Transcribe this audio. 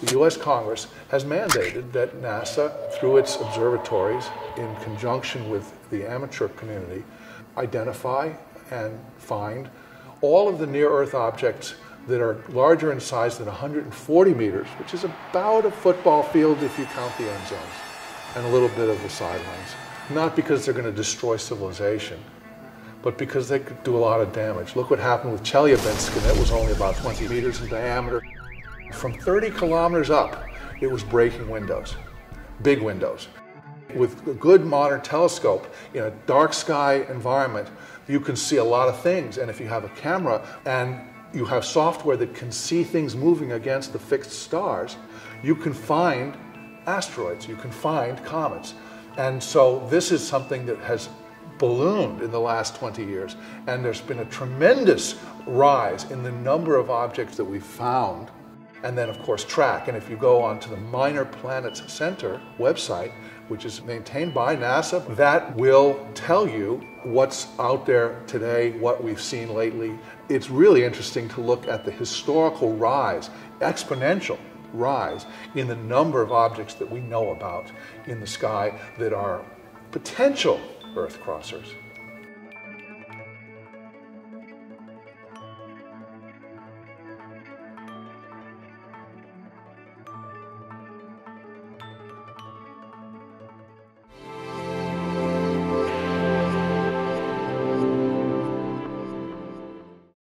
the US Congress has mandated that NASA, through its observatories, in conjunction with the amateur community, identify and find all of the near Earth objects that are larger in size than 140 meters, which is about a football field if you count the end zones, and a little bit of the sidelines. Not because they're going to destroy civilization, but because they could do a lot of damage. Look what happened with Chelyabinsk, and it was only about 20 meters in diameter. From 30 kilometers up, it was breaking windows, big windows. With a good modern telescope in a dark sky environment, you can see a lot of things. And if you have a camera and you have software that can see things moving against the fixed stars, you can find asteroids, you can find comets. And so this is something that has ballooned in the last 20 years. And there's been a tremendous rise in the number of objects that we've found and then of course track. And if you go onto the Minor Planets Center website, which is maintained by NASA, that will tell you what's out there today, what we've seen lately. It's really interesting to look at the historical rise, exponential rise in the number of objects that we know about in the sky that are potential Earth crossers.